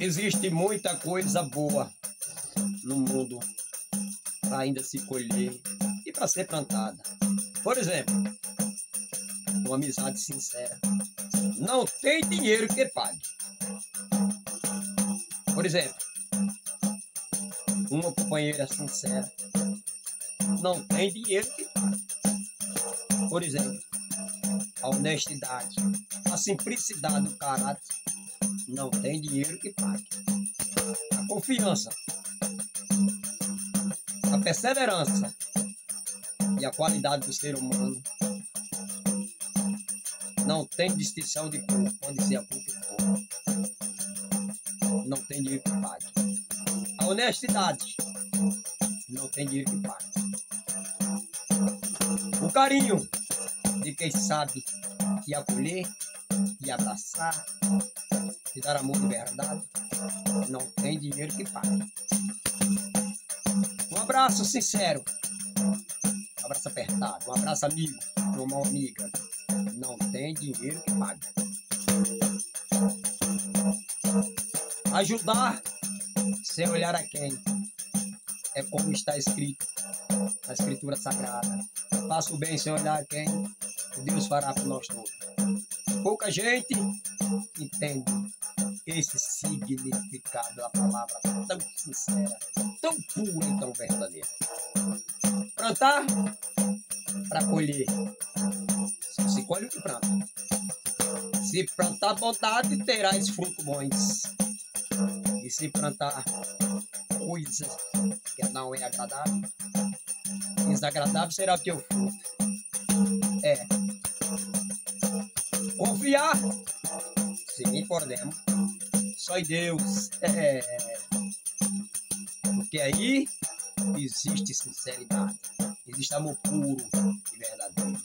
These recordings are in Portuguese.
Existe muita coisa boa no mundo para ainda se colher e para ser plantada. Por exemplo, uma amizade sincera. Não tem dinheiro que pague. Por exemplo, uma companheira sincera. Não tem dinheiro que pague. Por exemplo, a honestidade, a simplicidade do caráter. Não tem dinheiro que pague. A confiança, a perseverança e a qualidade do ser humano não tem distinção de cor, pode ser a cor que for. Não tem dinheiro que pague. A honestidade não tem dinheiro que pague. O carinho de quem sabe te acolher, te abraçar, te dar amor de verdade, não tem dinheiro que pague. Um abraço sincero, um abraço apertado, um abraço amigo, uma amiga, não tem dinheiro que pague. Ajudar sem olhar a quem. É como está escrito na Escritura Sagrada. Faça o bem sem olhar a quem. Deus fará por nós todos. Pouca gente entende esse significado da palavra tão sincera, tão pura e tão verdadeira. Plantar para colher se colhe o que planta. Se plantar bondade, terás frutos bons. E se plantar coisas que não é agradável, desagradável será o teu fruto. É. Confiar? Sim, podemos. Só em Deus. É. Porque aí existe sinceridade. Existe amor puro e verdadeiro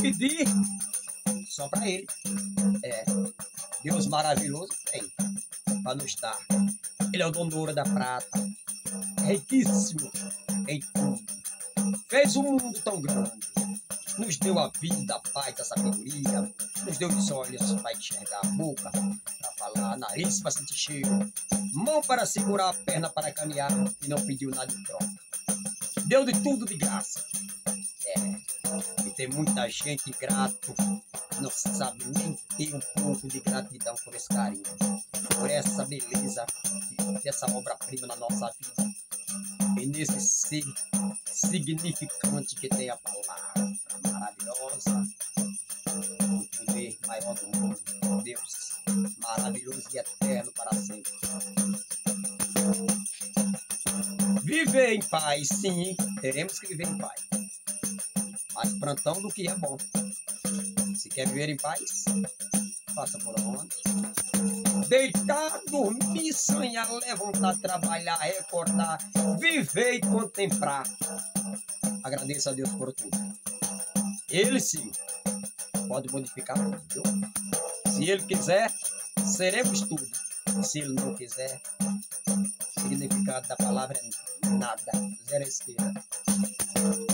pedir só para Ele. É, Deus maravilhoso tem para nos dar. Ele é o dono da prata, é riquíssimo em tudo. Fez um mundo tão grande, nos deu a vida, a paz, a sabedoria, nos deu os olhos para enxergar, a boca nariz para sentir cheiro, mão para segurar perna para caminhar e não pediu nada em troca. Deu de tudo de graça. É, e tem muita gente grato, não sabe nem ter um pouco de gratidão por esse carinho, por essa beleza, dessa obra-prima na nossa vida. E nesse ser significante que tem a palavra maravilhosa, e eterno para sempre. Viver em paz, sim, teremos que viver em paz mais plantão do que é bom. Se quer viver em paz, faça por onde. Deitar, dormir, sonhar, levantar, trabalhar, recordar, viver e contemplar. Agradeça a Deus por tudo. Ele sim pode modificar tudo. Se ele quiser, seremos tudo. Se ele não quiser, o significado da palavra é nada, zero esquerda.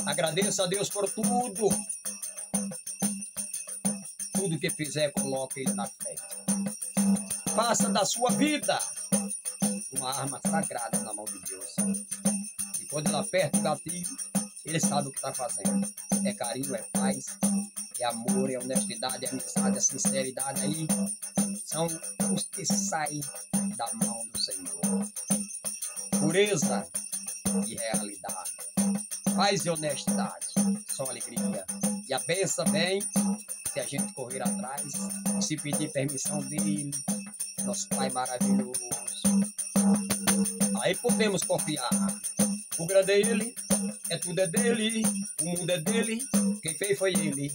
Agradeça a Deus por tudo. Tudo que fizer, coloque Ele na frente. Faça da sua vida uma arma sagrada na mão de Deus. E quando ele aperta o gatilho, ele sabe o que está fazendo. É carinho, é paz, é amor, é honestidade, é amizade, é sinceridade. Aí são os que saem da mão do Senhor. Pureza e realidade paz e honestidade, só alegria. E a benção vem se a gente correr atrás, se pedir permissão dele, nosso Pai maravilhoso. Aí podemos confiar. O grande é ele, é tudo é dele, o mundo é dele, quem fez foi ele.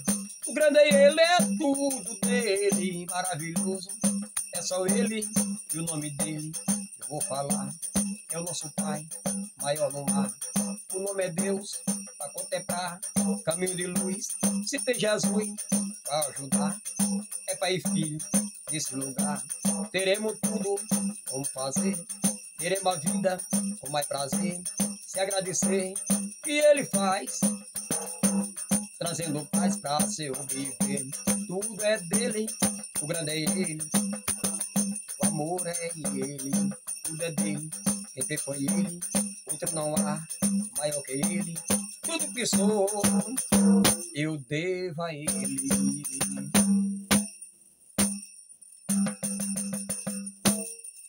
Grande ele, é tudo dele, maravilhoso. É só ele e o nome dele eu vou falar. É o nosso Pai, maior não há. O nome é Deus, para contemplar, caminho de luz. Se tem Jesus para ajudar, é Pai e Filho nesse lugar. Teremos tudo como fazer, teremos a vida com mais prazer. Se agradecer que Ele faz, trazendo paz para seu viver. Tudo é dele, o grande é Ele amor é ele, tudo é dele. Quem tem foi ele, outro não há maior que ele. Tudo que sou, eu devo a ele.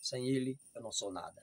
Sem ele, eu não sou nada.